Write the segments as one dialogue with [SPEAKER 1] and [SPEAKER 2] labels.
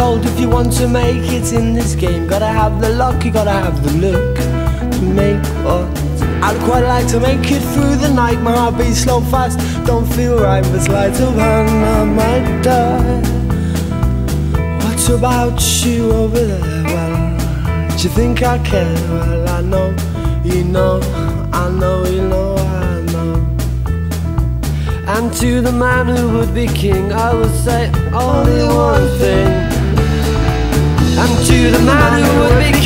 [SPEAKER 1] told if you want to make it in this game, gotta have the luck, you gotta have the look to make what. I'd quite like to make it through the night. My heart beats slow fast, don't feel right, but sleight of hand, I might die. What about you over there? Well, do you think I care? Well, I know, you know, I know, you know, I know. And to the man who would be king, I would say only one thing.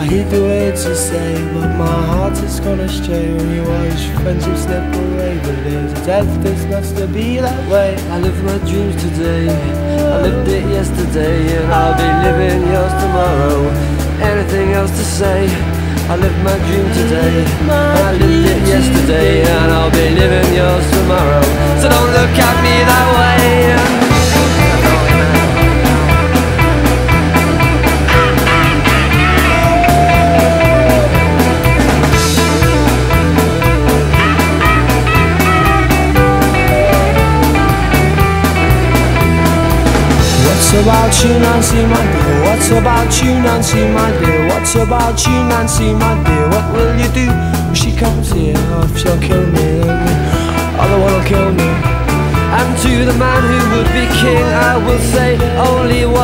[SPEAKER 1] I hear the words you say But my heart is gonna stray when you watch friendship slip away. But there's a death that's not to be that way. I live my dreams today. I lived it yesterday and I'll be living yours tomorrow. Anything else to say? I lived my dream today. I lived it yesterday What's about you, Nancy, my dear? What's about you, Nancy, my dear? What's about you, Nancy, my dear? What will you do when she comes here? Oh, she'll kill me, other oh, one will kill me. And to the man who would be king, I will say only one